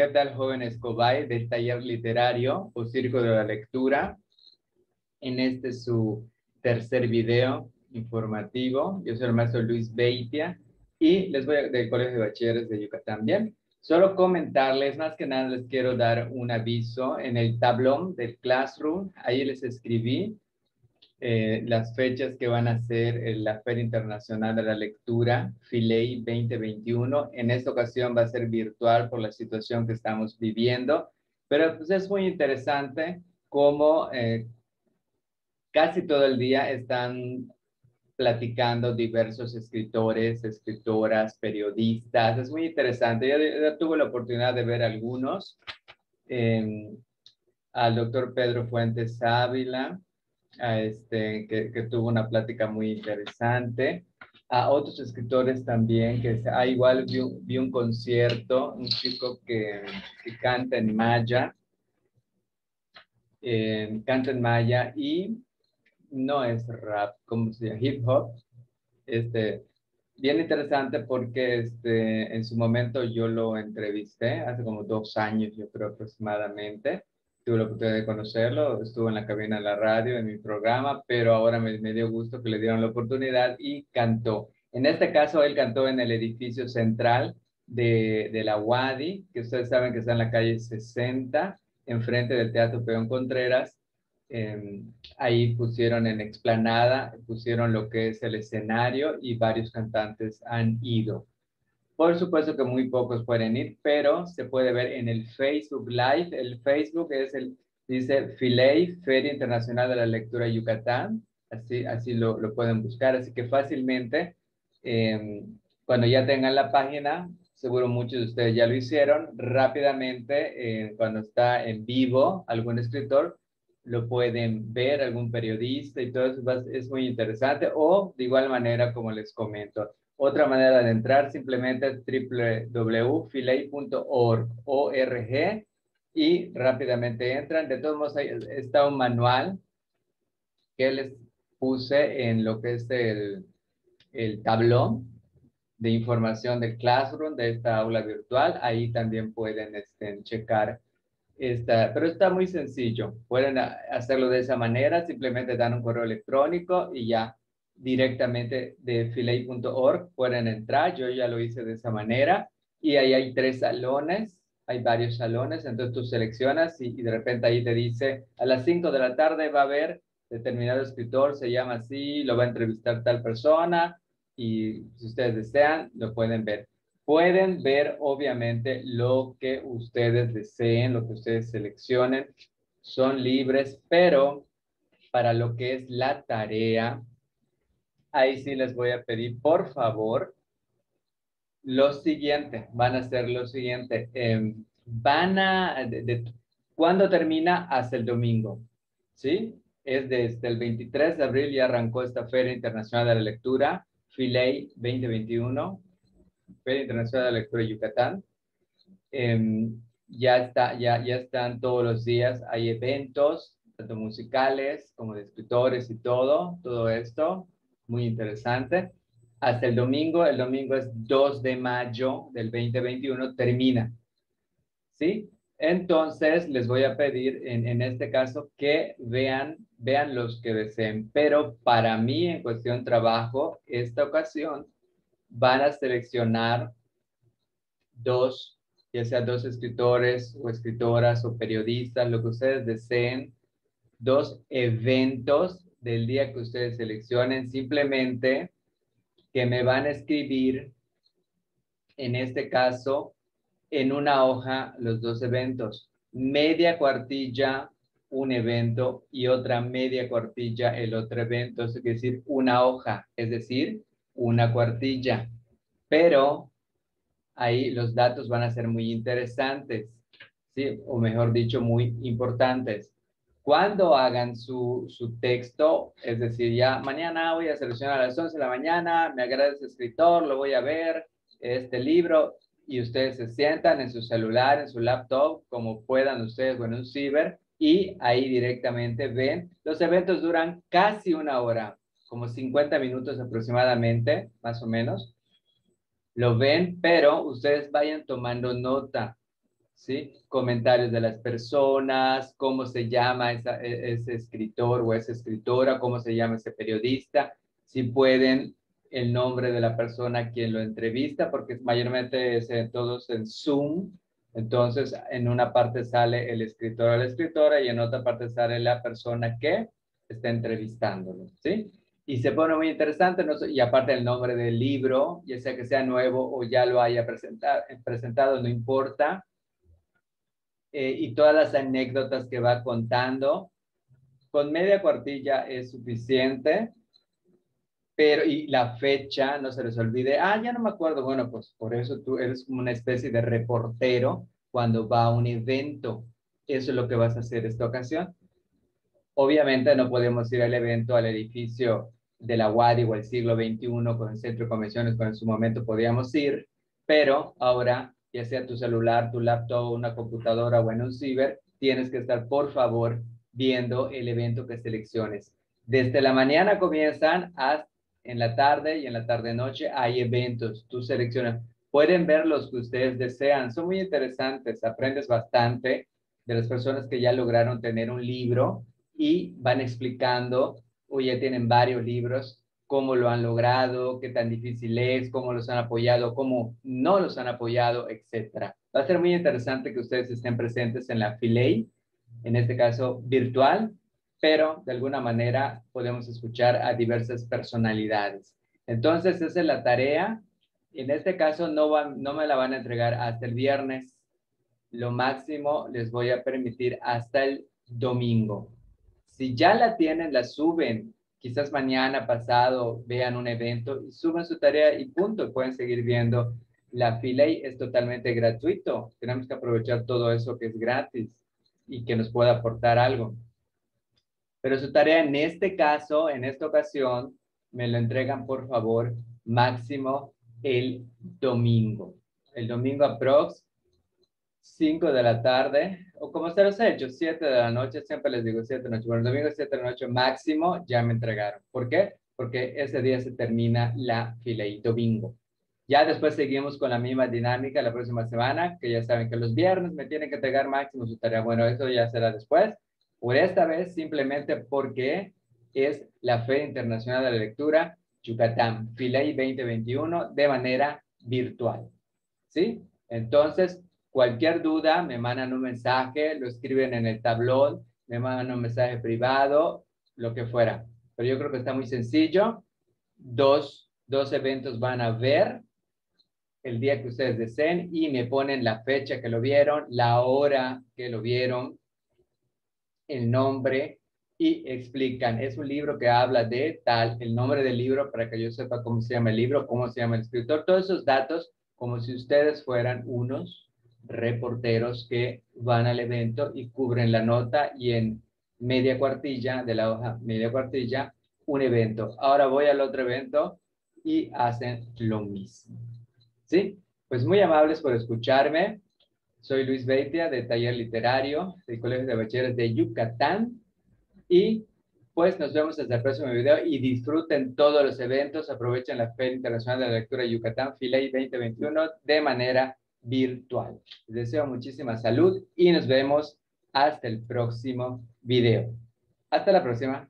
¿Qué tal, jóvenes Cobay del taller literario o Circo de la Lectura? En este su tercer video informativo. Yo soy el maestro Luis Beitia y les voy a, del Colegio de Bachilleres de Yucatán. Bien, solo comentarles, más que nada les quiero dar un aviso en el tablón del Classroom. Ahí les escribí eh, las fechas que van a ser la Feria Internacional de la Lectura, FILEI 2021. En esta ocasión va a ser virtual por la situación que estamos viviendo, pero pues es muy interesante cómo eh, casi todo el día están platicando diversos escritores, escritoras, periodistas. Es muy interesante. Yo, tuve la oportunidad de ver algunos. Em, al doctor Pedro Fuentes Ávila, a este, que, tuvo una plática muy interesante. A otros escritores también, que ah, igual vi, un concierto, un chico que, que canta en maya, eh, canta en maya y no es rap, como se llama, hip hop. Este, bien interesante porque este, en su momento yo lo entrevisté hace como dos años, yo creo aproximadamente tuve la oportunidad de conocerlo, estuvo en la cabina de la radio, en mi programa, pero ahora me, dio gusto que le dieron la oportunidad y cantó. En este caso, él cantó en el edificio central de, de la UADI, que ustedes saben que está en la calle 60, enfrente del Teatro Peón Contreras. Em, ahí pusieron en explanada, pusieron lo que es el escenario y varios cantantes han ido. Por supuesto que muy pocos pueden ir, pero se puede ver en el Facebook Live. El Facebook es el, dice FILEI, Feria Internacional de la Lectura Yucatán. Así, así lo, lo pueden buscar. Así que fácilmente, em, cuando ya tengan la página, seguro muchos de ustedes ya lo hicieron, rápidamente, eh, cuando está en vivo algún escritor, lo pueden ver, algún periodista y todo eso es muy interesante. O de igual manera, como les comento, otra manera de entrar simplemente www.filey.org y rápidamente entran. De todos modos, está un manual que les puse en lo que es el, el tablón de información de Classroom, de esta aula virtual. Ahí también pueden este, checar esta, pero está muy sencillo. Pueden hacerlo de esa manera, simplemente dan un correo electrónico y ya directamente de filey.org pueden entrar. Yo ya lo hice de esa manera. Y ahí hay tres salones, hay varios salones, entonces tú seleccionas y, de repente ahí te dice, a las 5 de la tarde va a haber determinado escritor, se llama así, lo va a entrevistar tal persona y si ustedes desean, lo pueden ver. Pueden ver, obviamente, lo que ustedes deseen, lo que ustedes seleccionen, son libres, pero para lo que es la tarea, ahí sí les voy a pedir, por favor, lo siguiente, van a hacer lo siguiente. Em, van a, de, ¿cuándo termina? Hasta el domingo, ¿sí? Es desde el 23 de abril ya arrancó esta Feria Internacional de la Lectura, FILEI 2021, Feria Internacional de la Lectura Yucatán. Em, ya, está, ya, ya están todos los días, hay eventos, tanto musicales como de escritores y todo, todo esto muy interesante. Hasta el domingo, el domingo es 2 de mayo del 2021, termina. ¿Sí? Entonces, les voy a pedir en, en, este caso que vean, vean los que deseen, pero para mí en cuestión trabajo, esta ocasión van a seleccionar dos, ya sea dos escritores o escritoras o periodistas, lo que ustedes deseen, dos eventos del día que ustedes seleccionen, simplemente que me van a escribir, en este caso, en una hoja los dos eventos. Media cuartilla, un evento y otra media cuartilla, el otro evento. Es decir, una hoja, es decir, una cuartilla. Pero ahí los datos van a ser muy interesantes, ¿sí? O mejor dicho, muy importantes cuando hagan su, su, texto, es decir, ya mañana voy a seleccionar a las 11 de la mañana, me agrada ese escritor, lo voy a ver, este libro, y ustedes se sientan en su celular, en su laptop, como puedan ustedes o un ciber, y ahí directamente ven. Los eventos duran casi una hora, como 50 minutos aproximadamente, más o menos. Lo ven, pero ustedes vayan tomando nota ¿sí? Comentarios de las personas, cómo se llama e, ese escritor o esa escritora, cómo se llama ese periodista, si pueden el nombre de la persona quien lo entrevista, porque mayormente es en todos en Zoom, entonces en una parte sale el escritor o la escritora y en otra parte sale la persona que está entrevistándolo, ¿sí? Y se pone muy interesante, y aparte el nombre del libro, ya sea que sea nuevo o ya lo haya presentado, presentado no importa, eh, y todas las anécdotas que va contando. Con media cuartilla es suficiente, pero y la fecha, no se les olvide, ah, ya no me acuerdo, bueno, pues por eso tú eres como una especie de reportero cuando va a un evento. Eso es lo que vas a hacer esta ocasión. Obviamente no podemos ir al evento, al edificio de la UADI o el siglo XXI con el centro de convenciones, como en su momento podíamos ir, pero ahora ya sea tu celular, tu laptop, una computadora o en un ciber, tienes que estar, por favor, viendo el evento que selecciones. Desde la mañana comienzan hasta en la tarde y en la tarde-noche hay eventos. Tú seleccionas. Pueden ver los que ustedes desean. Son muy interesantes. Aprendes bastante de las personas que ya lograron tener un libro y van explicando o ya tienen varios libros cómo lo han logrado, qué tan difícil es, cómo los han apoyado, cómo no los han apoyado, etcétera. Va a ser muy interesante que ustedes estén presentes en la Filey, en este caso virtual, pero de alguna manera podemos escuchar a diversas personalidades. Entonces, esa es la tarea. En este caso, no, no me la van a entregar hasta el viernes. Lo máximo les voy a permitir hasta el domingo. Si ya la tienen, la suben quizás mañana, pasado, vean un evento y suban su tarea y punto, pueden seguir viendo. La fila es totalmente gratuito. Tenemos que aprovechar todo eso que es gratis y que nos pueda aportar algo. Pero su tarea en este caso, en esta ocasión, me lo entregan por favor máximo el domingo. El domingo aprox 5 de la tarde, o como se los he hecho, 7 de la noche, siempre les digo 7 de la noche. Bueno, el domingo 7 de la noche máximo ya me entregaron. ¿Por qué? Porque ese día se termina la fila y domingo. Ya después seguimos con la misma dinámica la próxima semana, que ya saben que los viernes me tienen que entregar máximo su tarea. Bueno, eso ya será después. Por esta vez, simplemente porque es la Feria Internacional de la Lectura Yucatán, Filey 2021, de manera virtual. ¿Sí? Entonces, Cualquier duda, me mandan un mensaje, lo escriben en el tablón, me mandan un mensaje privado, lo que fuera. Pero yo creo que está muy sencillo. Dos, dos eventos van a ver el día que ustedes deseen y me ponen la fecha que lo vieron, la hora que lo vieron, el nombre y explican. Es un libro que habla de tal, el nombre del libro para que yo sepa cómo se llama el libro, cómo se llama el escritor, todos esos datos como si ustedes fueran unos reporteros que van al evento y cubren la nota y en media cuartilla de la hoja, media cuartilla, un evento. Ahora voy al otro evento y hacen lo mismo. ¿Sí? Pues muy amables por escucharme. Soy Luis Beitia de Taller Literario del Colegio de Bachilleres de Yucatán y pues nos vemos hasta el próximo video y disfruten todos los eventos, aprovechen la Feria Internacional de la Lectura de Yucatán, Filey 2021 de manera virtual. Les deseo muchísima salud y nos vemos hasta el próximo video. Hasta la próxima.